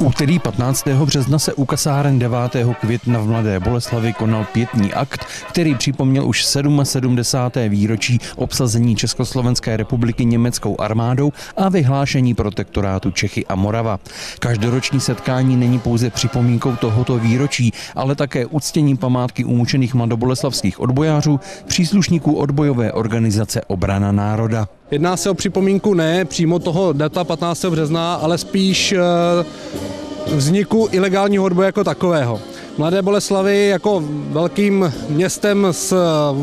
úterý 15. března se u kasáren 9. května v Mladé Boleslavi konal pětní akt, který připomněl už 77. výročí obsazení Československé republiky německou armádou a vyhlášení protektorátu Čechy a Morava. Každoroční setkání není pouze připomínkou tohoto výročí, ale také uctěním památky umučených mladoboleslavských odbojářů, příslušníků odbojové organizace Obrana národa. Jedná se o připomínku ne přímo toho data 15. března, ale spíš eh, vzniku ilegálního odboje jako takového. Mladé Boleslavy jako velkým městem s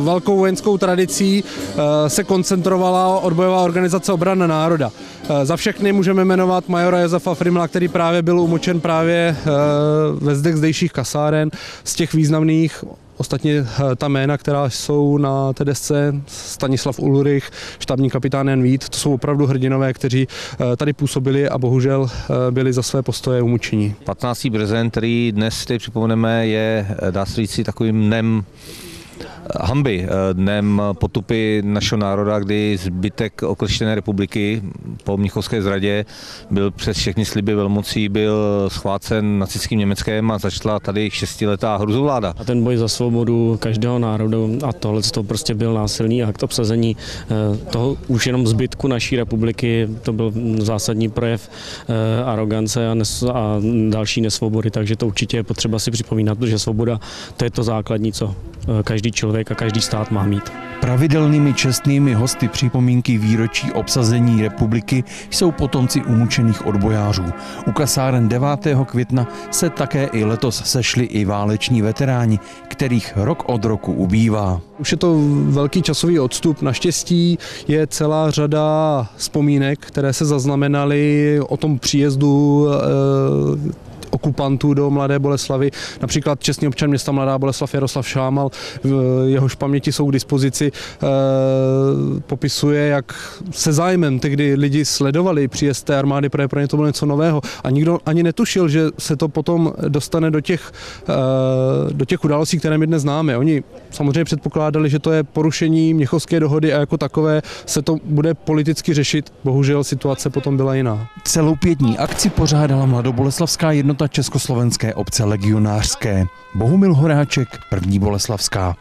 velkou vojenskou tradicí eh, se koncentrovala odbojová organizace obrana národa. Eh, za všechny můžeme jmenovat majora Josefa Frimla, který právě byl umočen právě ve zdech zdejších kasáren z těch významných Ostatně eh, ta jména, která jsou na té desce, Stanislav Ulrich, štábní kapitán Jan Vít, to jsou opravdu hrdinové, kteří eh, tady působili a bohužel eh, byli za své postoje umučení. 15. březen, který dnes si připomeneme, je, dá se říct, takovým dnem hamby, eh, dnem potupy našeho národa, kdy zbytek okleštěné republiky po Mnichovské zradě byl přes všechny sliby velmocí byl schvácen nacistickým Německem a začala tady šestiletá hruzovláda. A ten boj za svobodu každého národu a tohle to prostě byl násilný akt obsazení eh, toho už jenom zbytku naší republiky, to byl zásadní projev eh, arogance a, nes, a další nesvobody, takže to určitě je potřeba si připomínat, protože svoboda to je to základní, co každý člověk a každý stát má mít. Pravidelnými čestnými hosty připomínky výročí obsazení republiky jsou potomci umučených odbojářů. U kasáren 9. května se také i letos sešli i váleční veteráni, kterých rok od roku ubývá. Už je to velký časový odstup. Naštěstí je celá řada vzpomínek, které se zaznamenaly o tom příjezdu eh, okupantů do Mladé Boleslavy. Například čestný občan města Mladá Boleslav Jaroslav Šámal, jehož paměti jsou k dispozici, eh, popisuje, jak se zájmem tehdy lidi sledovali příjezd té armády, protože pro ně to bylo něco nového. A nikdo ani netušil, že se to potom dostane do těch, eh, do těch událostí, které my dnes známe. Oni samozřejmě předpokládali, že to je porušení Měchovské dohody a jako takové se to bude politicky řešit. Bohužel situace potom byla jiná. Celou pětní akci pořádala Mladoboleslavská jednota Československé obce legionářské. Bohumil Horáček, první Boleslavská.